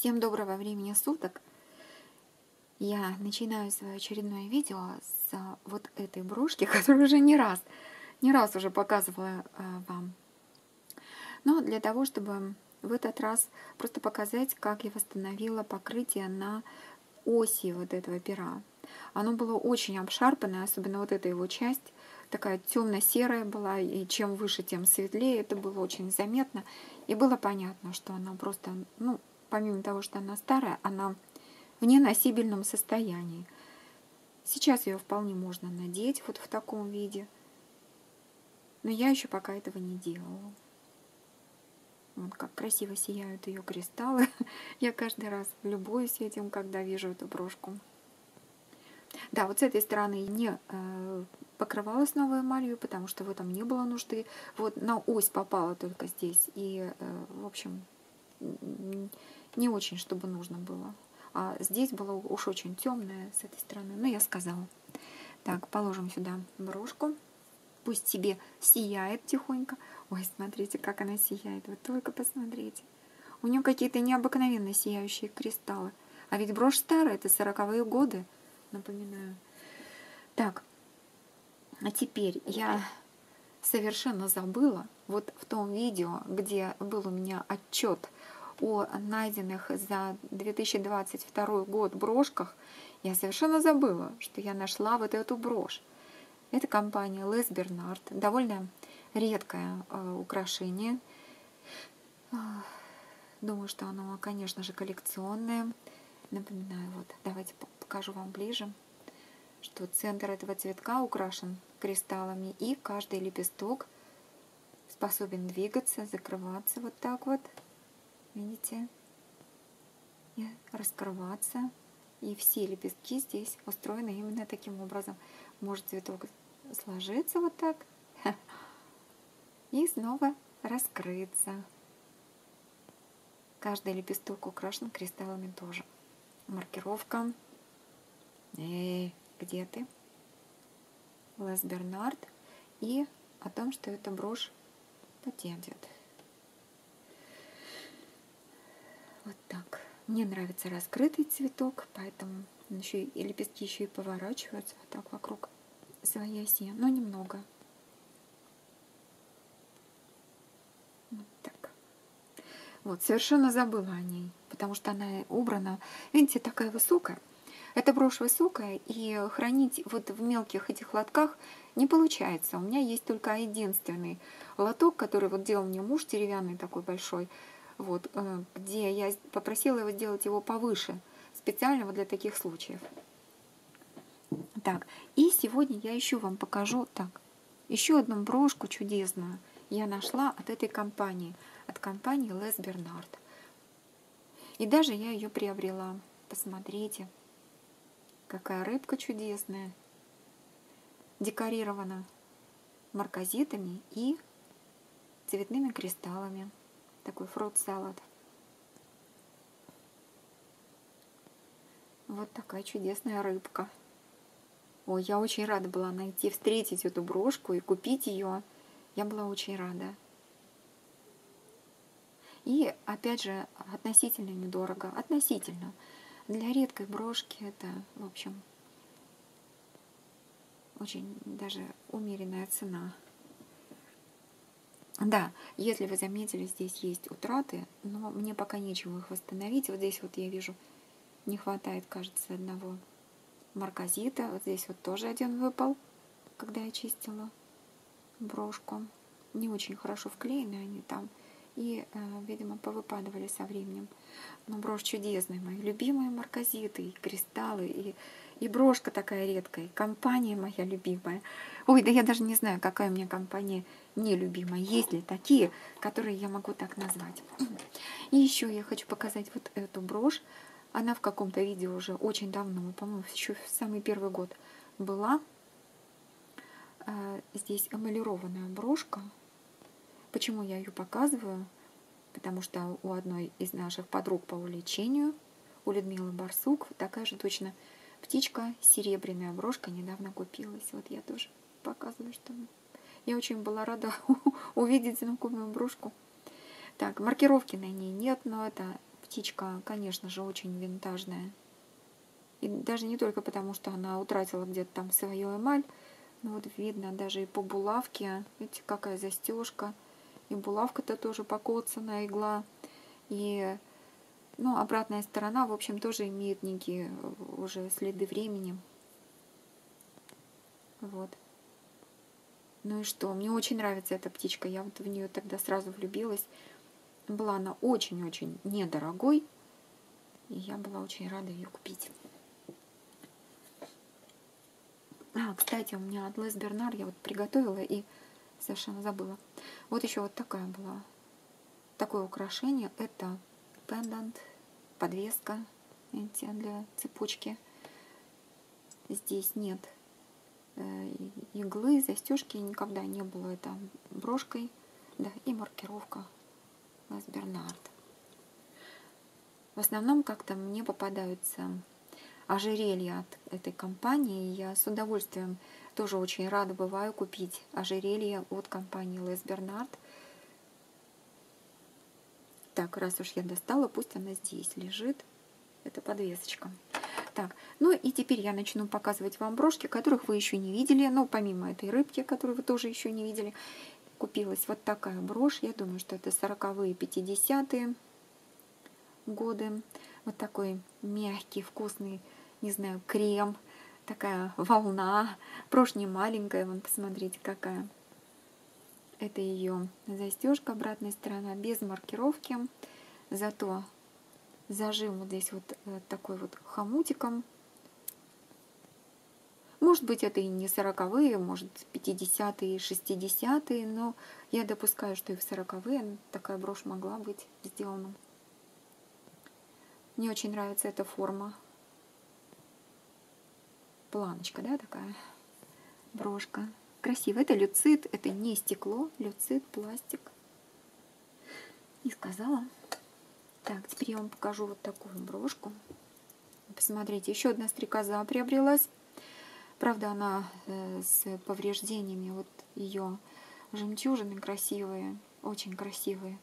Всем доброго времени суток! Я начинаю свое очередное видео с вот этой брошки, которую уже не раз, не раз уже показывала э, вам. Но для того, чтобы в этот раз просто показать, как я восстановила покрытие на оси вот этого пера. Оно было очень обшарпанное, особенно вот эта его часть, такая темно-серая была, и чем выше, тем светлее. Это было очень заметно. И было понятно, что она просто, ну, помимо того, что она старая, она в неносибельном состоянии. Сейчас ее вполне можно надеть вот в таком виде. Но я еще пока этого не делала. Вот как красиво сияют ее кристаллы. Я каждый раз любуюсь этим, когда вижу эту брошку. Да, вот с этой стороны не э, покрывалась новой эмалью, потому что в этом не было нужды. Вот на ось попала только здесь. И, э, в общем, не очень, чтобы нужно было. А здесь было уж очень темное с этой стороны. Но я сказала. Так, положим сюда брошку. Пусть себе сияет тихонько. Ой, смотрите, как она сияет. Вы только посмотрите. У нее какие-то необыкновенно сияющие кристаллы. А ведь брошь старая, это сороковые годы, напоминаю. Так, а теперь я совершенно забыла, вот в том видео, где был у меня отчет о найденных за 2022 год брошках, я совершенно забыла, что я нашла вот эту брошь. Это компания Les Bernard, довольно редкое э, украшение. Думаю, что оно, конечно же, коллекционное. Напоминаю, вот, давайте покажу вам ближе, что центр этого цветка украшен кристаллами, и каждый лепесток способен двигаться, закрываться вот так вот видите, и раскрываться. И все лепестки здесь устроены именно таким образом. Может цветок сложиться вот так и снова раскрыться. Каждый лепесток украшен кристаллами тоже. Маркировка. Эй, где ты? Лес Бернард. И о том, что это брошь патентит. Вот так. Мне нравится раскрытый цветок, поэтому еще и лепестки еще и поворачиваются вот так вокруг своей оси, но немного. Вот так. Вот, совершенно забыла о ней, потому что она убрана. Видите, такая высокая. Эта брошь высокая, и хранить вот в мелких этих лотках не получается. У меня есть только единственный лоток, который вот делал мне муж, деревянный такой большой, вот, э, где я попросила его сделать его повыше, специально вот для таких случаев. Так, и сегодня я еще вам покажу, так, еще одну брошку чудесную я нашла от этой компании, от компании Les Bernard. И даже я ее приобрела. Посмотрите, какая рыбка чудесная. Декорирована марказитами и цветными кристаллами такой фрукт-салат. Вот такая чудесная рыбка. Ой, я очень рада была найти, встретить эту брошку и купить ее. Я была очень рада. И, опять же, относительно недорого. Относительно. Для редкой брошки это, в общем, очень даже умеренная цена. Да, если вы заметили, здесь есть утраты, но мне пока нечего их восстановить. Вот здесь вот я вижу, не хватает, кажется, одного марказита. Вот здесь вот тоже один выпал, когда я чистила брошку. Не очень хорошо вклеены они там. И, э, видимо, повыпадывали со временем. Но брошь чудесная, мои любимые марказиты, и кристаллы, и и брошка такая редкая, компания моя любимая. Ой, да я даже не знаю, какая у меня компания нелюбимая. Есть ли такие, которые я могу так назвать. И еще я хочу показать вот эту брошь. Она в каком-то видео уже очень давно, по-моему, еще в самый первый год была. А, здесь эмалированная брошка. Почему я ее показываю? Потому что у одной из наших подруг по увлечению, у Людмилы Барсук, такая же точно Птичка, серебряная брошка недавно купилась. Вот я тоже показываю, что я очень была рада увидеть знакомую брошку. Так, маркировки на ней нет, но это птичка, конечно же, очень винтажная. И даже не только потому, что она утратила где-то там свою эмаль, но вот видно даже и по булавке, видите, какая застежка. И булавка-то тоже покоцанная игла. И ну, обратная сторона, в общем, тоже имеет некие уже следы времени. Вот. Ну и что? Мне очень нравится эта птичка. Я вот в нее тогда сразу влюбилась. Была она очень-очень недорогой. И я была очень рада ее купить. А, кстати, у меня от Лес Бернар я вот приготовила и совершенно забыла. Вот еще вот такая была. Такое украшение. Это пендант, подвеска видите, для цепочки. Здесь нет э, иглы, застежки никогда не было. Это брошкой, да, и маркировка Лес Бернард. В основном как-то мне попадаются ожерелья от этой компании. Я с удовольствием тоже очень рада бываю купить ожерелье от компании Les Bernard. Так, раз уж я достала, пусть она здесь лежит. Это подвесочка. Так, ну и теперь я начну показывать вам брошки, которых вы еще не видели. Ну, помимо этой рыбки, которую вы тоже еще не видели, купилась вот такая брошь. Я думаю, что это 40-е, 50-е годы. Вот такой мягкий, вкусный не знаю, крем, такая волна. Брошь не маленькая, вон, посмотрите, какая. Это ее застежка, обратная сторона, без маркировки. Зато зажим вот здесь вот э, такой вот хомутиком. Может быть, это и не сороковые, может, 50-е, 60-е, но я допускаю, что и в сороковые такая брошь могла быть сделана. Мне очень нравится эта форма планочка, да, такая брошка. Красиво. Это люцит, это не стекло, люцит, пластик. Не сказала. Так, теперь я вам покажу вот такую брошку. Посмотрите, еще одна стрекоза приобрелась. Правда, она э, с повреждениями. Вот ее жемчужины красивые, очень красивые.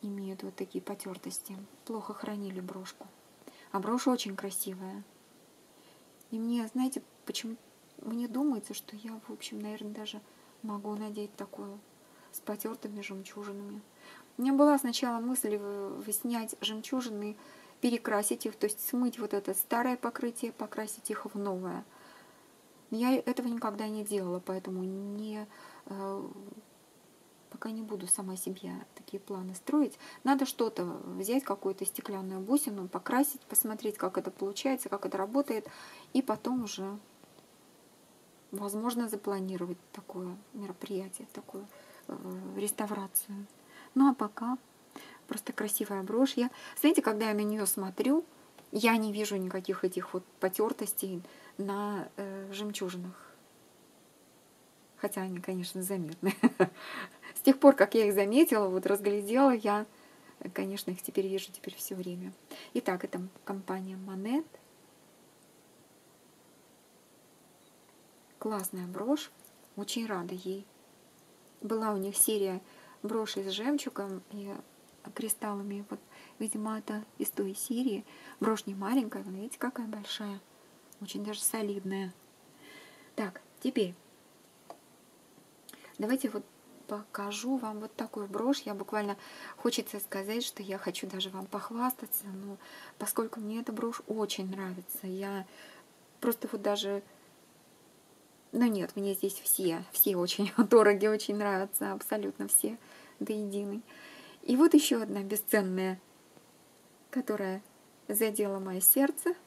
Имеют вот такие потертости. Плохо хранили брошку. А брошь очень красивая. И мне, знаете, почему мне думается, что я, в общем, наверное, даже могу надеть такую с потертыми жемчужинами. У меня была сначала мысль снять жемчужины, перекрасить их, то есть смыть вот это старое покрытие, покрасить их в новое. Я этого никогда не делала, поэтому не э, пока не буду сама себе такие планы строить. Надо что-то взять, какую-то стеклянную бусину, покрасить, посмотреть, как это получается, как это работает, и потом уже, возможно, запланировать такое мероприятие, такую э, реставрацию. Ну а пока просто красивая брошь. Я, знаете, когда я на нее смотрю, я не вижу никаких этих вот потертостей на э, жемчужинах. Хотя они, конечно, заметны. С тех пор, как я их заметила, вот разглядела, я, конечно, их теперь вижу теперь все время. Итак, это компания Монет. Классная брошь. Очень рада ей. Была у них серия брошей с жемчугом и кристаллами. Вот, видимо, это из той серии. Брошь не маленькая, но видите, какая большая. Очень даже солидная. Так, теперь давайте вот покажу вам вот такую брошь. Я буквально хочется сказать, что я хочу даже вам похвастаться, но поскольку мне эта брошь очень нравится, я просто вот даже... Ну нет, мне здесь все, все очень дороги, очень нравятся, абсолютно все до единой. И вот еще одна бесценная, которая задела мое сердце –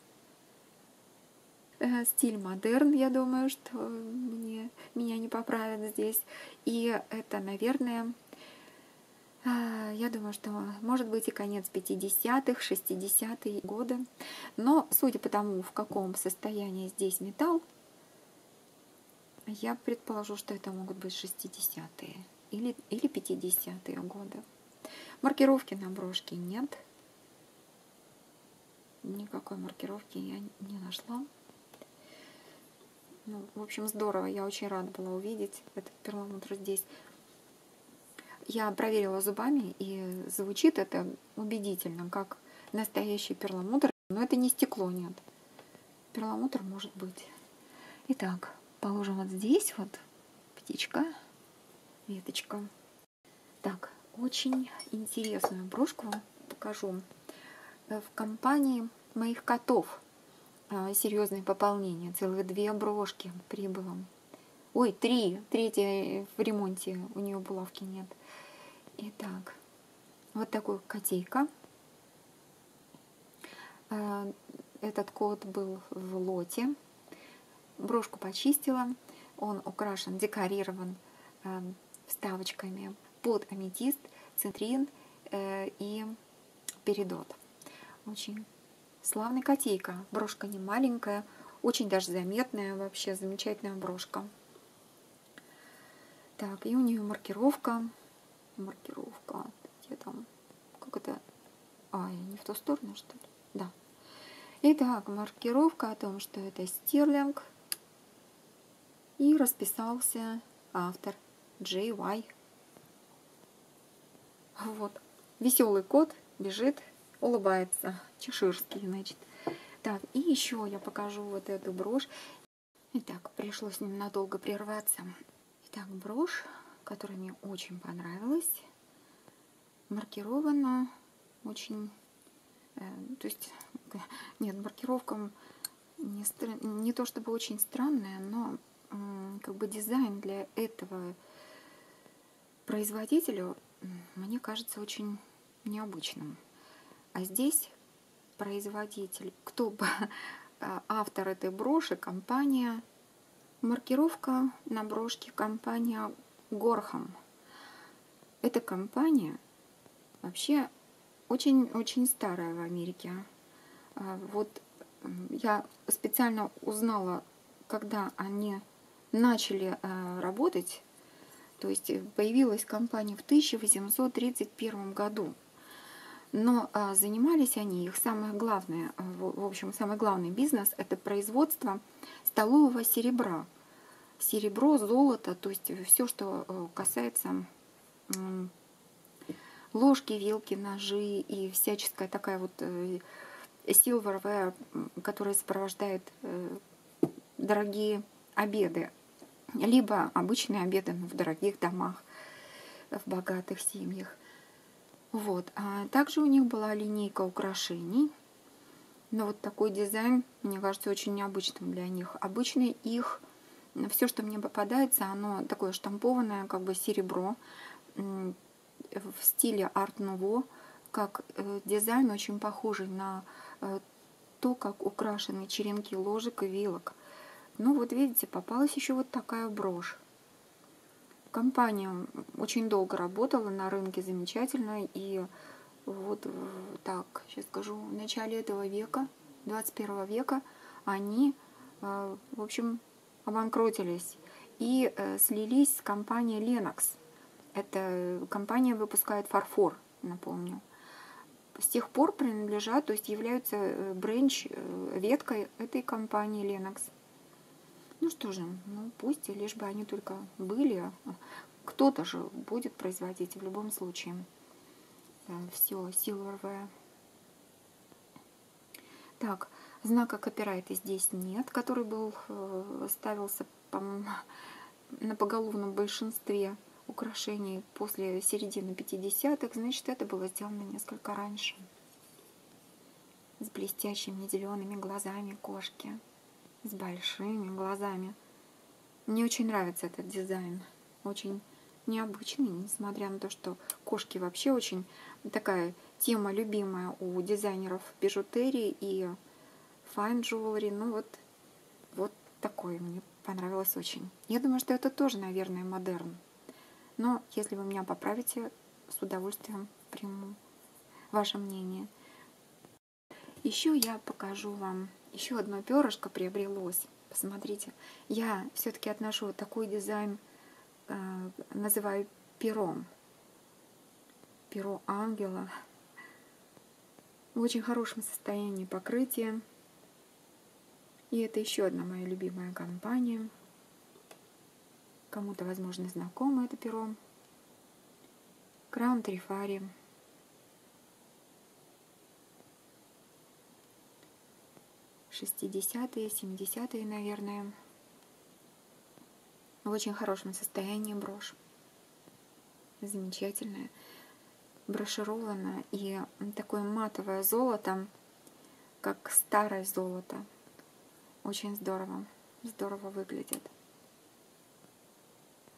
Э, стиль модерн, я думаю, что мне, меня не поправят здесь. И это, наверное, э, я думаю, что может быть и конец 50-х, 60-е годы. Но судя по тому, в каком состоянии здесь металл, я предположу, что это могут быть 60-е или, или 50-е годы. Маркировки на брошке нет. Никакой маркировки я не нашла. Ну, в общем, здорово. Я очень рада была увидеть этот перламутр здесь. Я проверила зубами, и звучит это убедительно, как настоящий перламутр. Но это не стекло, нет. Перламутр может быть. Итак, положим вот здесь вот птичка, веточка. Так, очень интересную брошку вам покажу. Э, в компании моих котов а, серьезное пополнение. Целых две брошки прибыло. Ой, три. Третья в ремонте. У нее булавки нет. Итак, вот такой котейка. А, этот кот был в лоте. Брошку почистила. Он украшен, декорирован а, вставочками под аметист, цитрин э, и передот. Очень славный котейка. Брошка не маленькая, очень даже заметная вообще, замечательная брошка. Так, и у нее маркировка. Маркировка. Где там? Как это? А, не в ту сторону, что ли? Да. Итак, маркировка о том, что это стерлинг. И расписался автор Уай. Вот. Веселый кот бежит, улыбается. Чеширский, значит. Так, и еще я покажу вот эту брошь. Итак, пришлось ненадолго прерваться. Итак, брошь, которая мне очень понравилась, маркирована очень, э, то есть, нет, маркировка не, не то чтобы очень странная, но как бы дизайн для этого производителя мне кажется очень необычным. А здесь производитель, кто бы автор этой броши, компания Маркировка на брошке компания Горхам. Эта компания вообще очень-очень старая в Америке. А, вот я специально узнала, когда они начали а, работать, то есть появилась компания в 1831 году. Но а, занимались они, их самое главное, в общем, самый главный бизнес – это производство столового серебра. Серебро, золото, то есть все, что э, касается ложки, вилки, ножи и всяческая такая вот э, silverware, которая сопровождает э, дорогие обеды, либо обычные обеды в дорогих домах, в богатых семьях. Вот. А также у них была линейка украшений. Но вот такой дизайн, мне кажется, очень необычным для них. Обычно их, все, что мне попадается, оно такое штампованное, как бы серебро, в стиле арт-нуво, как э, дизайн очень похожий на э, то, как украшены черенки ложек и вилок. Ну вот видите, попалась еще вот такая брошь. Компания очень долго работала на рынке замечательно. И вот так, сейчас скажу, в начале этого века, 21 века, они, э, в общем, обанкротились и э, слились с компанией Lennox. Эта компания выпускает фарфор, напомню. С тех пор принадлежат, то есть являются э, бренч, веткой этой компании Lennox. Ну что же, ну пусть, лишь бы они только были. Кто-то же будет производить в любом случае все силовое. Так, знака копирайта здесь нет, который был, э, ставился, на поголовном большинстве украшений после середины 50-х, значит, это было сделано несколько раньше. С блестящими зелеными глазами кошки с большими глазами. Мне очень нравится этот дизайн. Очень необычный, несмотря на то, что кошки вообще очень такая тема любимая у дизайнеров бижутерии и fine jewelry. Ну вот, вот такое мне понравилось очень. Я думаю, что это тоже, наверное, модерн. Но если вы меня поправите, с удовольствием приму ваше мнение. Еще я покажу вам еще одно перышко приобрелось. Посмотрите, я все-таки отношу такой дизайн, э, называю пером. Перо ангела. В очень хорошем состоянии покрытия. И это еще одна моя любимая компания. Кому-то, возможно, знакомо это перо. Краун Трифари. Шестидесятые, семидесятые, наверное. В очень хорошем состоянии брошь. Замечательная. Броширована и такое матовое золото, как старое золото. Очень здорово. Здорово выглядит.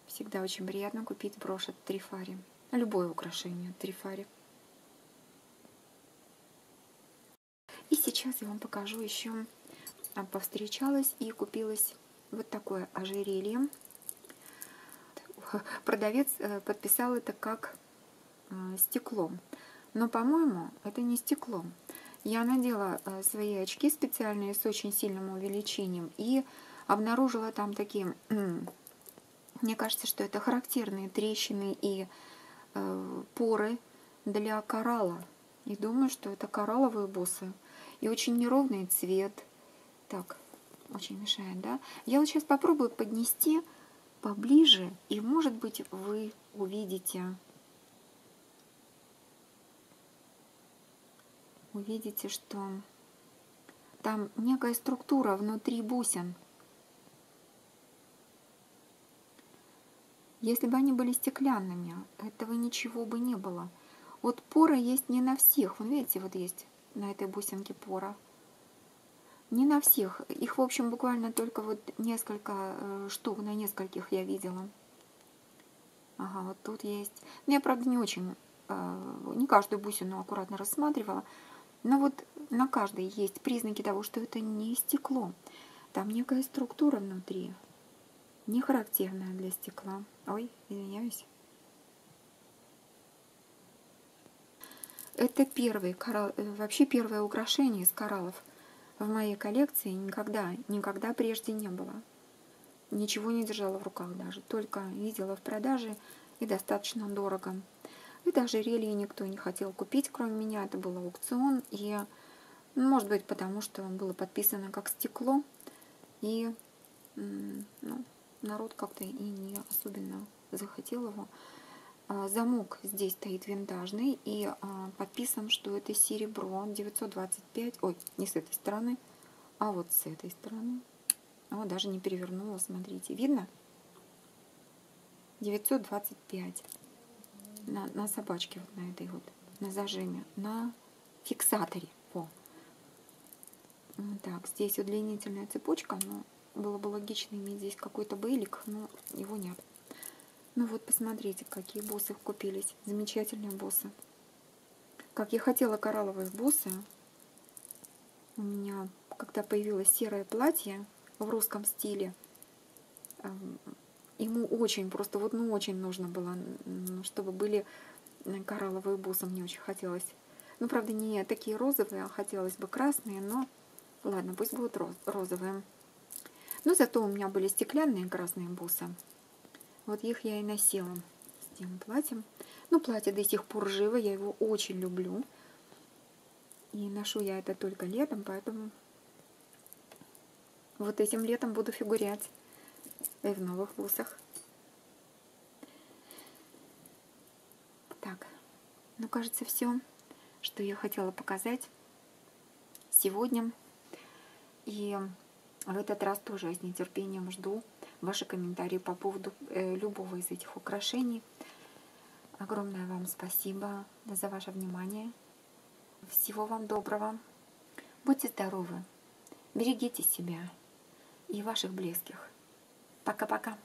Всегда очень приятно купить брошь от Трифари. Любое украшение от Трифари. И сейчас я вам покажу еще, а, повстречалась и купилась вот такое ожерелье. Продавец э, подписал это как э, стеклом. Но, по-моему, это не стеклом. Я надела э, свои очки специальные с очень сильным увеличением и обнаружила там такие, мне кажется, что это характерные трещины и поры для коралла. И думаю, что это коралловые бусы. И очень неровный цвет. Так, очень мешает, да? Я вот сейчас попробую поднести поближе, и, может быть, вы увидите увидите, что там некая структура внутри бусин. Если бы они были стеклянными, этого ничего бы не было. Вот пора есть не на всех. Вон видите, вот есть на этой бусинке пора. Не на всех. Их, в общем, буквально только вот несколько э, штук, на нескольких я видела. Ага, вот тут есть. Ну, я, правда, не очень, э, не каждую бусину аккуратно рассматривала. Но вот на каждой есть признаки того, что это не стекло. Там некая структура внутри, не характерная для стекла. Ой, извиняюсь. Это первый коралл, э, вообще первое украшение из кораллов в моей коллекции никогда, никогда прежде не было. Ничего не держала в руках даже, только видела в продаже и достаточно дорого. И даже ожерелье никто не хотел купить, кроме меня. Это был аукцион. И, ну, может быть, потому что было подписано как стекло. И ну, народ как-то и не особенно захотел его. А, замок здесь стоит винтажный и а, подписан, что это серебро 925. Ой, не с этой стороны, а вот с этой стороны. Вот даже не перевернула, смотрите. Видно? 925 на, на собачке, вот на этой вот, на зажиме, на фиксаторе. О. Так, здесь удлинительная цепочка, но было бы логично иметь здесь какой-то бейлик, но его нет. Ну вот, посмотрите, какие боссы купились. Замечательные боссы. Как я хотела коралловые боссы, у меня, когда появилось серое платье в русском стиле, эм, ему очень, просто вот ну очень нужно было, чтобы были коралловые бусы, мне очень хотелось. Ну, правда, не такие розовые, а хотелось бы красные, но ладно, пусть будут роз розовые. Но зато у меня были стеклянные красные бусы. Вот их я и носила с тем платьем. Ну, платье до сих пор живо, я его очень люблю. И ношу я это только летом, поэтому вот этим летом буду фигурять и в новых вусах. Так, ну, кажется, все, что я хотела показать сегодня. И в этот раз тоже с нетерпением жду ваши комментарии по поводу э, любого из этих украшений. Огромное вам спасибо за ваше внимание. Всего вам доброго. Будьте здоровы. Берегите себя и ваших близких. Пока-пока.